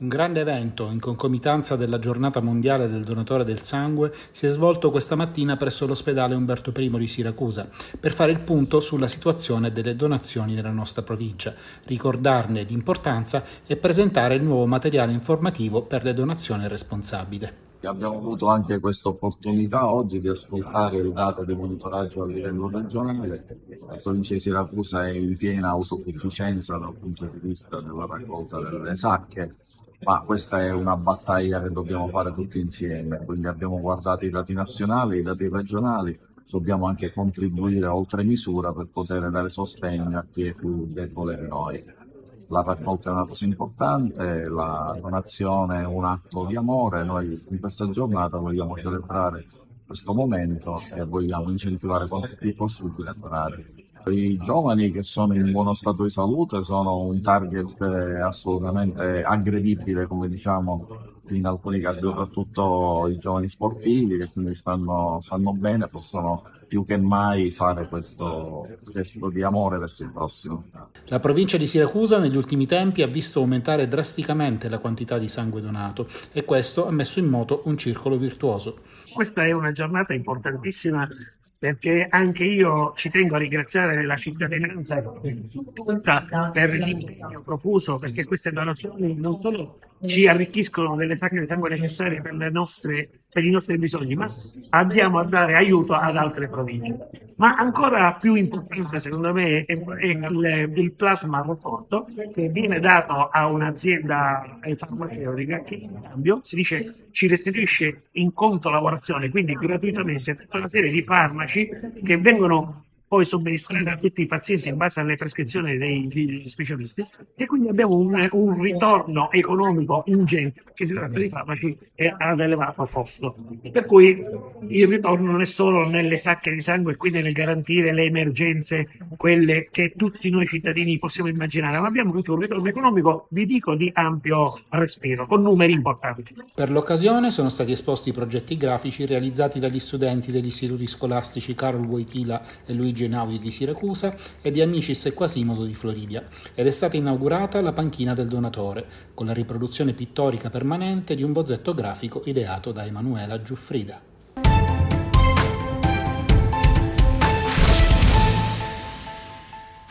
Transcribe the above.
Un grande evento in concomitanza della giornata mondiale del donatore del sangue si è svolto questa mattina presso l'ospedale Umberto I di Siracusa per fare il punto sulla situazione delle donazioni nella nostra provincia, ricordarne l'importanza e presentare il nuovo materiale informativo per le donazioni responsabili. Abbiamo avuto anche questa opportunità oggi di ascoltare il dato di monitoraggio a livello regionale. La provincia di Siracusa è in piena autosufficienza dal punto di vista della raccolta delle sacche, ma questa è una battaglia che dobbiamo fare tutti insieme. Quindi abbiamo guardato i dati nazionali, i dati regionali, dobbiamo anche contribuire oltre misura per poter dare sostegno a chi è più debole di noi la raccolta è una cosa importante, la donazione è un atto di amore, noi in questa giornata vogliamo celebrare questo momento e vogliamo incentivare quanto più possibile a donare. I giovani che sono in buono stato di salute sono un target assolutamente aggredibile, come diciamo in alcuni casi soprattutto i giovani sportivi che quindi stanno, stanno bene, possono più che mai fare questo gesto di amore verso il prossimo. La provincia di Siracusa negli ultimi tempi ha visto aumentare drasticamente la quantità di sangue donato e questo ha messo in moto un circolo virtuoso. Questa è una giornata importantissima perché anche io ci tengo a ringraziare la cittadinanza tutta per l'impegno profuso, perché queste donazioni non solo ci arricchiscono delle sacche di sangue necessarie per, nostre, per, i nostri bisogni, ma andiamo a dare aiuto ad altre province. Ma ancora più importante secondo me è, è il, il, plasma rotto che viene dato a un'azienda farmaceutica che in cambio si dice ci restituisce in conto lavorazione, quindi gratuitamente tutta una serie di farmaci che vengono poi somministrare a tutti i pazienti in base alle prescrizioni degli specialisti e quindi abbiamo un, un, ritorno economico ingente perché si tratta di farmaci ad elevato costo. Per cui il ritorno non è solo nelle sacche di sangue e quindi nel garantire le emergenze, quelle che tutti noi cittadini possiamo immaginare, ma abbiamo anche un ritorno economico, vi dico, di ampio respiro, con numeri importanti. Per l'occasione sono stati esposti progetti grafici realizzati dagli studenti degli istituti scolastici Carol Wojtyla e Luigi Genaudi di Siracusa e di Amicis e Quasimodo di Floridia ed è stata inaugurata la panchina del donatore, con la riproduzione pittorica permanente di un bozzetto grafico ideato da Emanuela Giuffrida.